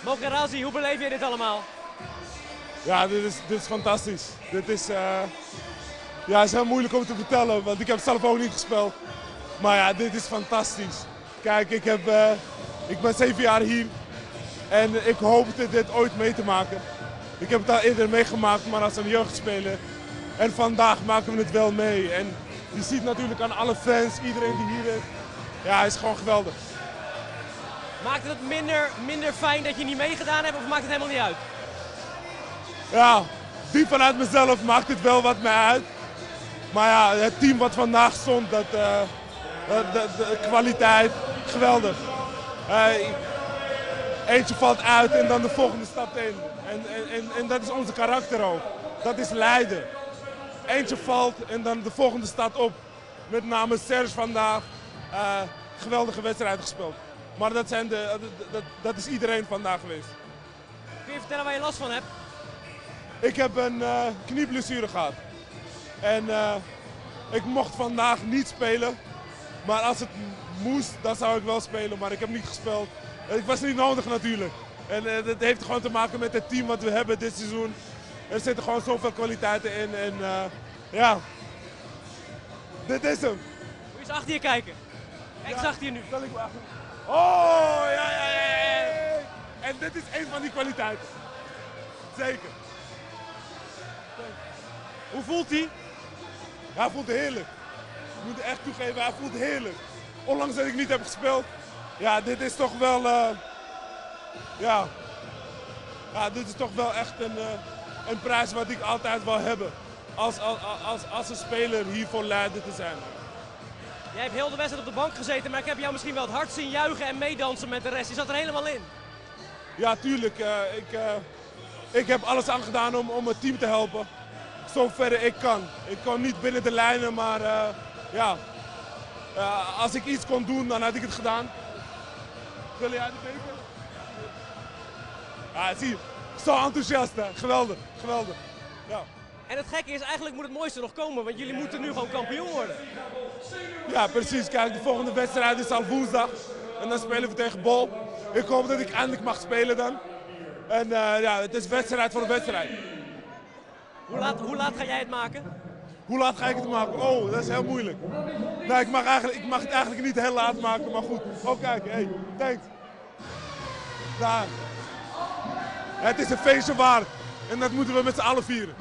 Mokharazi, hoe beleef je dit allemaal? Ja, dit is, dit is fantastisch. Dit is, eh, ja, is heel moeilijk om te vertellen, want ik heb zelf ook niet gespeeld. Maar ja, dit is fantastisch. Kijk, ik, heb, eh, ik ben zeven jaar hier en ik hoopte dit ooit mee te maken. Ik heb het al eerder meegemaakt, maar als een jeugdspeler. En vandaag maken we het wel mee. En je ziet natuurlijk aan alle fans, iedereen die hier is. Ja, het is gewoon geweldig. Maakt het minder, minder fijn dat je niet meegedaan hebt of maakt het helemaal niet uit? Ja, diep vanuit mezelf maakt het wel wat mij uit. Maar ja, het team wat vandaag stond, dat, eh, de, de, kwaliteit, geweldig. Eentje valt uit en dan de volgende stapt in. En, en, en, en dat is onze karakter ook. Dat is leiden. Eentje valt en dan de volgende staat op. Met name Serge vandaag. eh, geweldige wedstrijd gespeeld. Maar dat, zijn de, dat, dat, dat is iedereen vandaag geweest. Kun je vertellen waar je last van hebt? Ik heb een eh, knieblessure gehad. En eh, ik mocht vandaag niet spelen. Maar als het moest, dan zou ik wel spelen. Maar ik heb niet gespeeld. Ik was niet nodig natuurlijk. En eh, dat heeft gewoon te maken met het team wat we hebben dit seizoen. Er zitten gewoon zoveel kwaliteiten in. En ja, dit is hem. Moet je eens achter je kijken. Ik Ja. zag je nu. Zal ik me achter- Oh, ja, ja, ja, ja. En dit is een van die kwaliteiten. Zeker. Hoe voelt hij? Hij voelt heerlijk. Ik moet echt toegeven, hij voelt heerlijk. Ondanks dat ik niet heb gespeeld. Ja, dit is toch wel... eh, ja. ja, dit is toch wel echt een, eh, een prijs wat ik altijd wil hebben. Als, als, als, als een speler hier voor Leiden te zijn. Jij hebt heel de wedstrijd op de bank gezeten, maar ik heb jou misschien wel het hart zien juichen en meedansen met de rest. Je zat er helemaal in. Ja, tuurlijk. eh, ik, eh, ik heb alles aan gedaan om, om het team te helpen. Zover ik kan. Ik kon niet binnen de lijnen, maar eh, ja. Als ik iets kon doen, dan had ik het gedaan. Wil jij de beker? Ja, zie je. Zo enthousiast, hè. Geweldig, geweldig. Ja. En het gekke is, eigenlijk moet het mooiste nog komen, want jullie moeten nu gewoon kampioen worden. ja, precies. Kijk, de volgende wedstrijd is al woensdag. En dan spelen we tegen Bol. Ik hoop dat ik eindelijk mag spelen dan. En eh, ja, het is wedstrijd voor wedstrijd. Hoe laat, hoe laat ga jij het maken? Hoe laat ga ik het maken? Oh, dat is heel moeilijk. Nou, ik mag, eigenlijk, ik mag het eigenlijk niet heel laat maken, maar goed. Oh, kijk, hé, hey, thanks. Daar. Het is een feestje waard. En dat moeten we met z'n allen vieren.